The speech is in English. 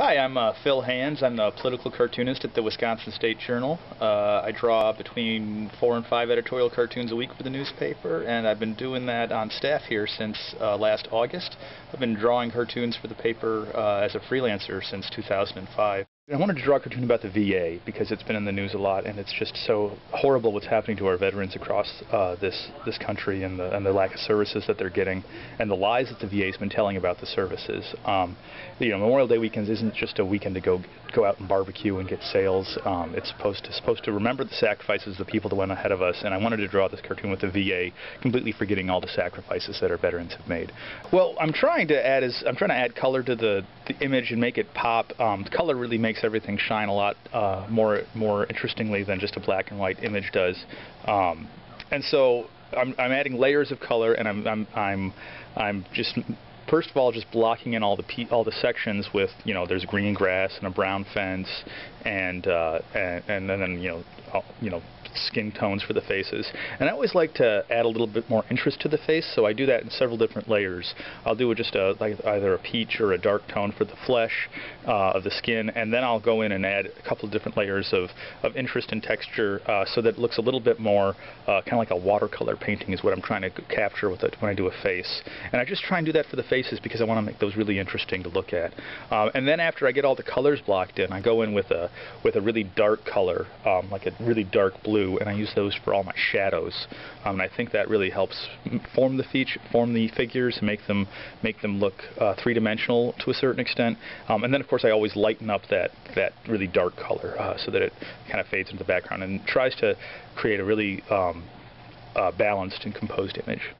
Hi, I'm uh, Phil Hands. I'm the political cartoonist at the Wisconsin State Journal. Uh, I draw between four and five editorial cartoons a week for the newspaper, and I've been doing that on staff here since uh, last August. I've been drawing cartoons for the paper uh, as a freelancer since 2005. I wanted to draw a cartoon about the VA because it's been in the news a lot, and it's just so horrible what's happening to our veterans across uh, this this country and the and the lack of services that they're getting, and the lies that the VA's been telling about the services. Um, you know, Memorial Day weekends isn't just a weekend to go go out and barbecue and get sales. Um, it's supposed to supposed to remember the sacrifices of the people that went ahead of us, and I wanted to draw this cartoon with the VA, completely forgetting all the sacrifices that our veterans have made. Well, I'm trying to add is I'm trying to add color to the, the image and make it pop. Um, color really makes makes everything shine a lot uh, more more interestingly than just a black and white image does. Um, and so I'm, I'm adding layers of color, and I'm I'm I'm, I'm just first of all just blocking in all the all the sections with you know there's green grass and a brown fence and uh, and, and then you know you know skin tones for the faces. And I always like to add a little bit more interest to the face, so I do that in several different layers. I'll do just a, like either a peach or a dark tone for the flesh uh, of the skin, and then I'll go in and add a couple of different layers of, of interest and texture uh, so that it looks a little bit more uh, kind of like a watercolor painting is what I'm trying to capture with it when I do a face. And I just try and do that for the faces because I want to make those really interesting to look at. Um, and then after I get all the colors blocked in, I go in with a with a really dark color, um, like a really dark blue blue, and I use those for all my shadows. Um, and I think that really helps form the feature, form the figures, make them make them look uh, three-dimensional to a certain extent. Um, and then, of course, I always lighten up that that really dark color uh, so that it kind of fades into the background and tries to create a really um, uh, balanced and composed image.